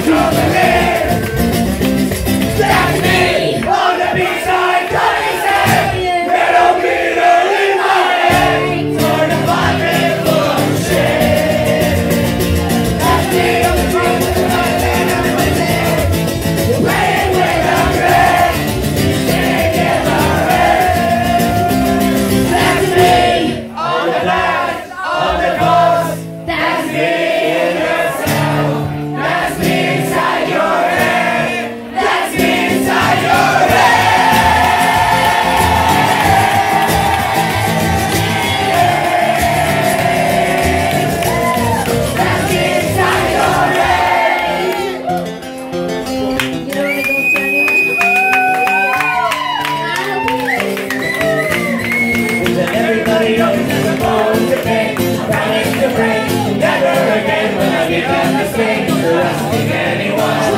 Victory! strangers asking anyone?